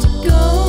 to go.